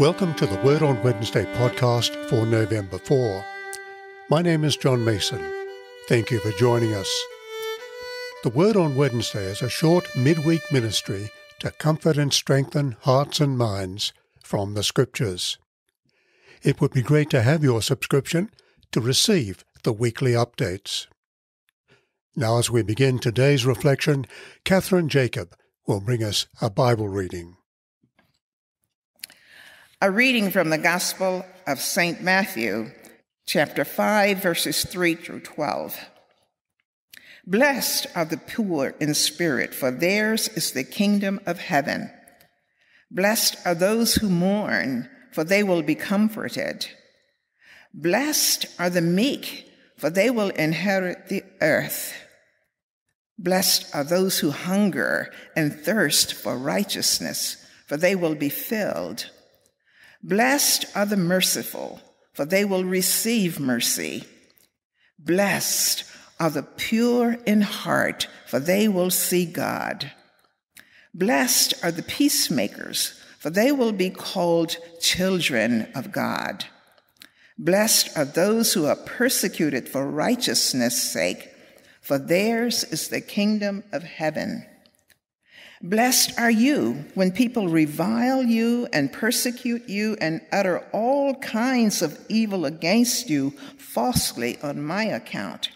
Welcome to the Word on Wednesday podcast for November 4. My name is John Mason. Thank you for joining us. The Word on Wednesday is a short midweek ministry to comfort and strengthen hearts and minds from the Scriptures. It would be great to have your subscription to receive the weekly updates. Now, as we begin today's reflection, Catherine Jacob will bring us a Bible reading. A reading from the Gospel of St. Matthew, chapter 5, verses 3 through 12. Blessed are the poor in spirit, for theirs is the kingdom of heaven. Blessed are those who mourn, for they will be comforted. Blessed are the meek, for they will inherit the earth. Blessed are those who hunger and thirst for righteousness, for they will be filled. Blessed are the merciful, for they will receive mercy. Blessed are the pure in heart, for they will see God. Blessed are the peacemakers, for they will be called children of God. Blessed are those who are persecuted for righteousness' sake, for theirs is the kingdom of heaven. Blessed are you when people revile you and persecute you and utter all kinds of evil against you falsely on my account.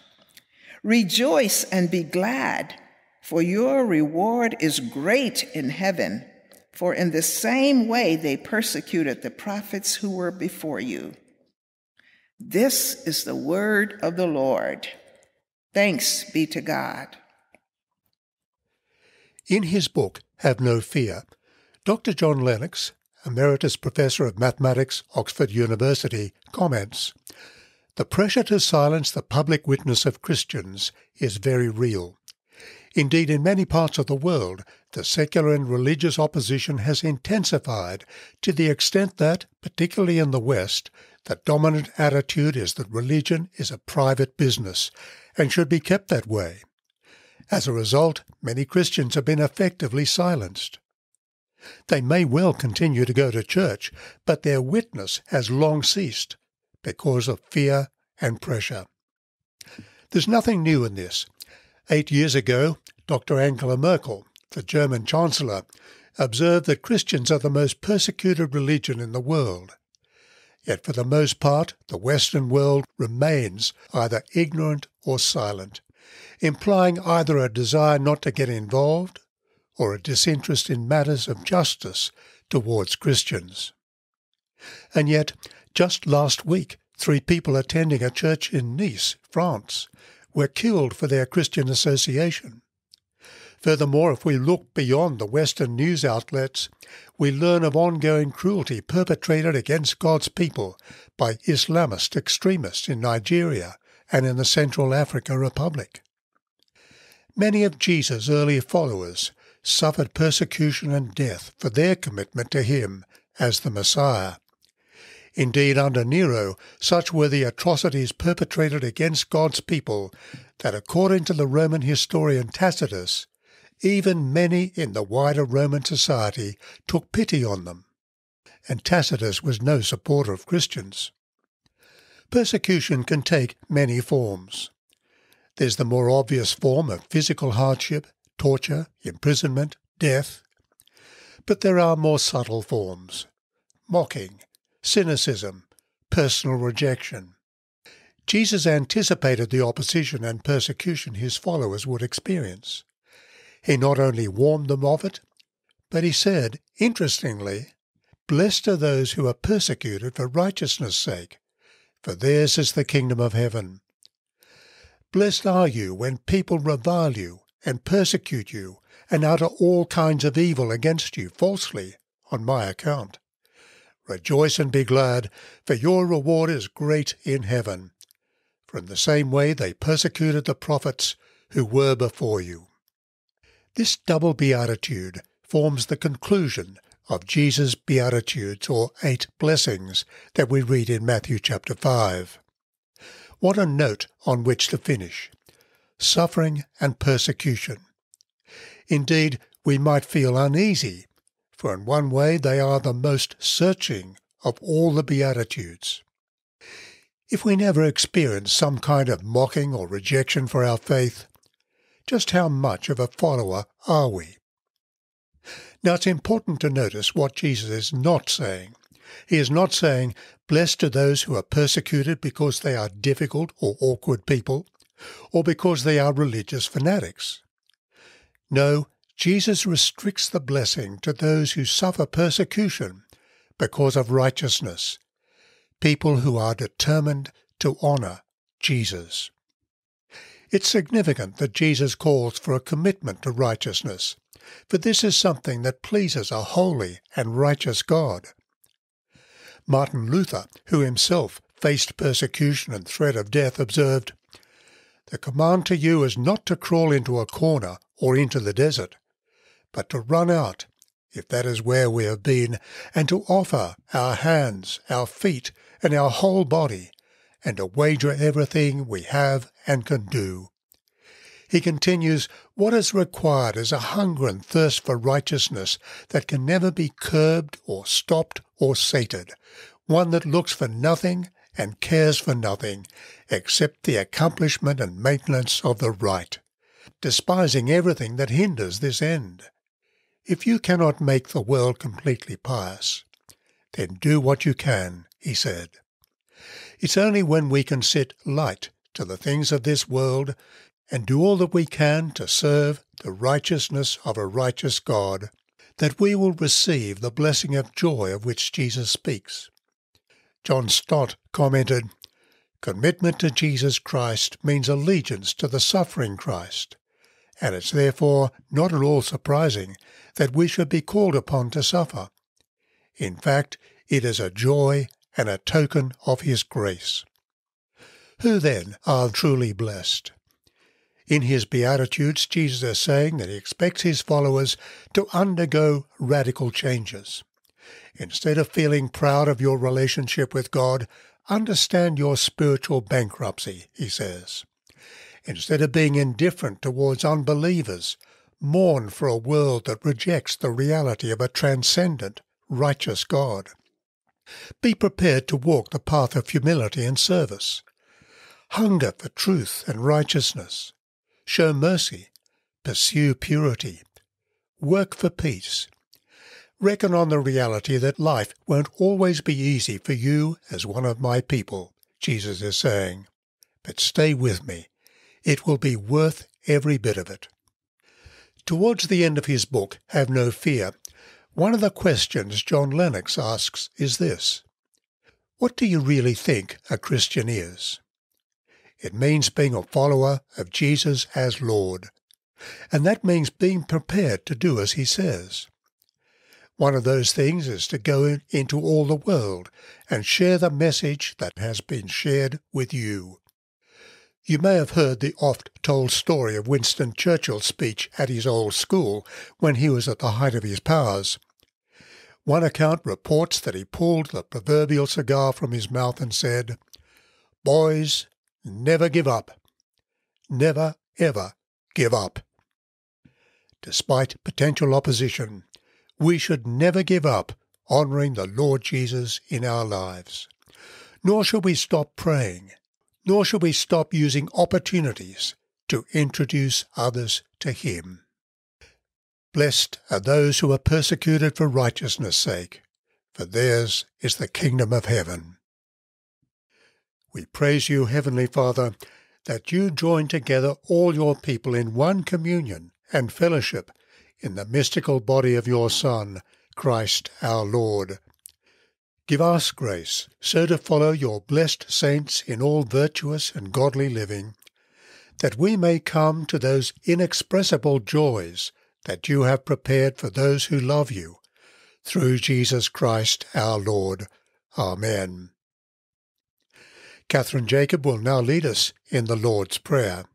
Rejoice and be glad, for your reward is great in heaven. For in the same way they persecuted the prophets who were before you. This is the word of the Lord. Thanks be to God. In his book, Have No Fear, Dr. John Lennox, Emeritus Professor of Mathematics, Oxford University, comments The pressure to silence the public witness of Christians is very real. Indeed, in many parts of the world, the secular and religious opposition has intensified to the extent that, particularly in the West, the dominant attitude is that religion is a private business and should be kept that way. As a result, many Christians have been effectively silenced. They may well continue to go to church, but their witness has long ceased because of fear and pressure. There's nothing new in this. Eight years ago, Dr. Angela Merkel, the German Chancellor, observed that Christians are the most persecuted religion in the world. Yet for the most part, the Western world remains either ignorant or silent implying either a desire not to get involved or a disinterest in matters of justice towards Christians. And yet, just last week, three people attending a church in Nice, France, were killed for their Christian association. Furthermore, if we look beyond the Western news outlets, we learn of ongoing cruelty perpetrated against God's people by Islamist extremists in Nigeria and in the Central Africa Republic. Many of Jesus' early followers suffered persecution and death for their commitment to him as the Messiah. Indeed, under Nero, such were the atrocities perpetrated against God's people that, according to the Roman historian Tacitus, even many in the wider Roman society took pity on them. And Tacitus was no supporter of Christians. Persecution can take many forms. There's the more obvious form of physical hardship, torture, imprisonment, death. But there are more subtle forms mocking, cynicism, personal rejection. Jesus anticipated the opposition and persecution his followers would experience. He not only warned them of it, but he said, interestingly, Blessed are those who are persecuted for righteousness' sake, for theirs is the kingdom of heaven. Blessed are you when people revile you and persecute you and utter all kinds of evil against you falsely on my account. Rejoice and be glad, for your reward is great in heaven. For in the same way they persecuted the prophets who were before you. This double beatitude forms the conclusion of Jesus' Beatitudes or eight blessings that we read in Matthew chapter 5. What a note on which to finish. Suffering and persecution. Indeed, we might feel uneasy, for in one way they are the most searching of all the Beatitudes. If we never experience some kind of mocking or rejection for our faith, just how much of a follower are we? Now it's important to notice what Jesus is not saying. He is not saying, Blessed are those who are persecuted because they are difficult or awkward people, or because they are religious fanatics. No, Jesus restricts the blessing to those who suffer persecution because of righteousness, people who are determined to honour Jesus. It's significant that Jesus calls for a commitment to righteousness, for this is something that pleases a holy and righteous God. Martin Luther, who himself faced persecution and threat of death, observed, The command to you is not to crawl into a corner or into the desert, but to run out, if that is where we have been, and to offer our hands, our feet, and our whole body, and to wager everything we have and can do. He continues, What is required is a hunger and thirst for righteousness that can never be curbed or stopped or sated, one that looks for nothing and cares for nothing except the accomplishment and maintenance of the right, despising everything that hinders this end. If you cannot make the world completely pious, then do what you can, he said. It's only when we can sit light to the things of this world and do all that we can to serve the righteousness of a righteous God that we will receive the blessing of joy of which Jesus speaks. John Stott commented, Commitment to Jesus Christ means allegiance to the suffering Christ and it's therefore not at all surprising that we should be called upon to suffer. In fact, it is a joy and a token of His grace. Who then are truly blessed? In his Beatitudes, Jesus is saying that he expects his followers to undergo radical changes. Instead of feeling proud of your relationship with God, understand your spiritual bankruptcy, he says. Instead of being indifferent towards unbelievers, mourn for a world that rejects the reality of a transcendent, righteous God. Be prepared to walk the path of humility and service. Hunger for truth and righteousness. Show mercy. Pursue purity. Work for peace. Reckon on the reality that life won't always be easy for you as one of my people, Jesus is saying. But stay with me it will be worth every bit of it. Towards the end of his book, Have No Fear, one of the questions John Lennox asks is this What do you really think a Christian is? It means being a follower of Jesus as Lord, and that means being prepared to do as he says. One of those things is to go into all the world and share the message that has been shared with you. You may have heard the oft told story of Winston Churchill's speech at his old school when he was at the height of his powers. One account reports that he pulled the proverbial cigar from his mouth and said, Boys, never give up. Never, ever give up. Despite potential opposition, we should never give up honouring the Lord Jesus in our lives. Nor should we stop praying nor should we stop using opportunities to introduce others to Him. Blessed are those who are persecuted for righteousness' sake, for theirs is the kingdom of heaven. We praise you, Heavenly Father, that you join together all your people in one communion and fellowship in the mystical body of your Son, Christ our Lord Give us grace so to follow your blessed saints in all virtuous and godly living, that we may come to those inexpressible joys that you have prepared for those who love you, through Jesus Christ our Lord. Amen. Catherine Jacob will now lead us in the Lord's Prayer.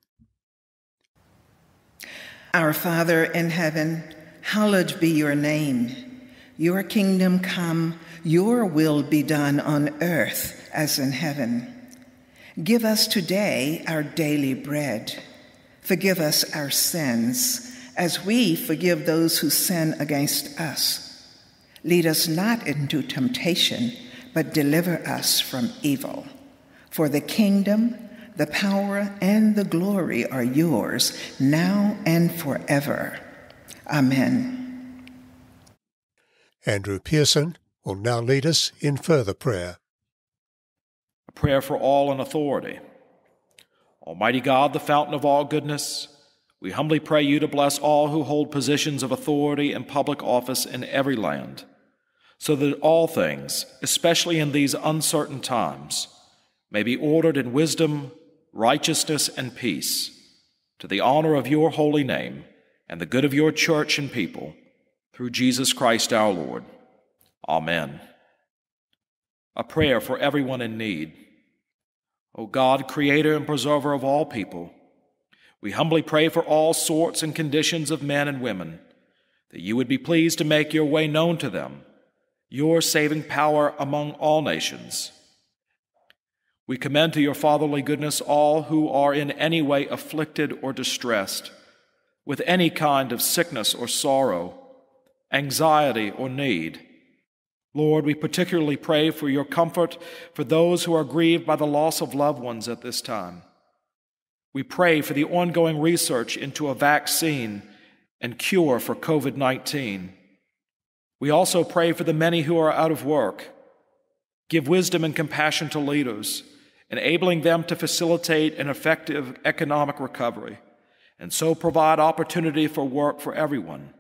Our Father in heaven, hallowed be your name. Your kingdom come your will be done on earth as in heaven. Give us today our daily bread. Forgive us our sins as we forgive those who sin against us. Lead us not into temptation, but deliver us from evil. For the kingdom, the power, and the glory are yours, now and forever. Amen. Andrew Pearson will now lead us in further prayer. A prayer for all in authority. Almighty God, the fountain of all goodness, we humbly pray you to bless all who hold positions of authority and public office in every land, so that all things, especially in these uncertain times, may be ordered in wisdom, righteousness, and peace, to the honor of your holy name and the good of your church and people, through Jesus Christ our Lord. Amen. A prayer for everyone in need. O God, creator and preserver of all people, we humbly pray for all sorts and conditions of men and women, that you would be pleased to make your way known to them, your saving power among all nations. We commend to your fatherly goodness all who are in any way afflicted or distressed, with any kind of sickness or sorrow, anxiety or need. Lord, we particularly pray for your comfort for those who are grieved by the loss of loved ones at this time. We pray for the ongoing research into a vaccine and cure for COVID 19. We also pray for the many who are out of work. Give wisdom and compassion to leaders, enabling them to facilitate an effective economic recovery, and so provide opportunity for work for everyone.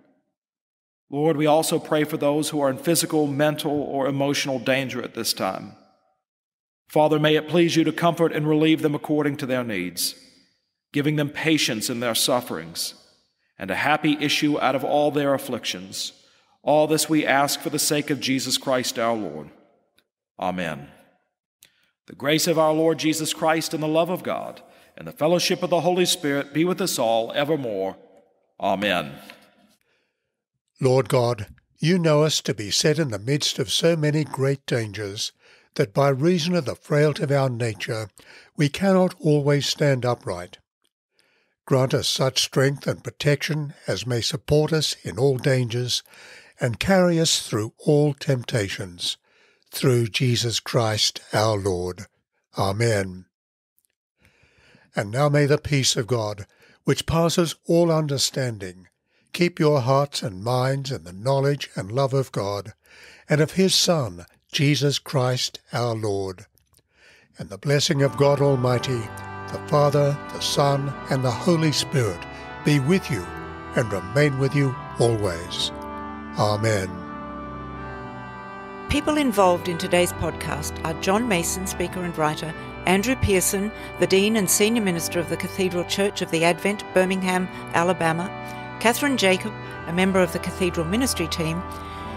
Lord, we also pray for those who are in physical, mental, or emotional danger at this time. Father, may it please you to comfort and relieve them according to their needs giving them patience in their sufferings, and a happy issue out of all their afflictions. All this we ask for the sake of Jesus Christ our Lord. Amen. The grace of our Lord Jesus Christ and the love of God and the fellowship of the Holy Spirit be with us all evermore. Amen. Lord God, you know us to be set in the midst of so many great dangers that by reason of the frailty of our nature we cannot always stand upright. Grant us such strength and protection as may support us in all dangers and carry us through all temptations. Through Jesus Christ our Lord. Amen. And now may the peace of God, which passes all understanding, keep your hearts and minds in the knowledge and love of God, and of His Son, Jesus Christ our Lord. And the blessing of God Almighty, the Father, the Son, and the Holy Spirit be with you and remain with you always. Amen. People involved in today's podcast are John Mason, speaker and writer, Andrew Pearson, the Dean and Senior Minister of the Cathedral Church of the Advent, Birmingham, Alabama, Catherine Jacob, a member of the Cathedral Ministry team,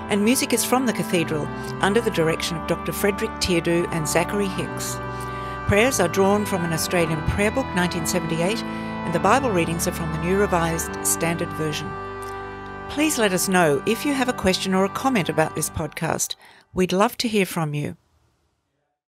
and music is from the Cathedral under the direction of Dr. Frederick Teardo and Zachary Hicks. Prayers are drawn from an Australian Prayer Book 1978, and the Bible readings are from the New Revised Standard Version. Please let us know if you have a question or a comment about this podcast. We'd love to hear from you.